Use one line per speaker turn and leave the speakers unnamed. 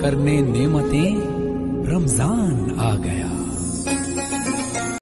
करने नेमतें रमज़ान आ गए।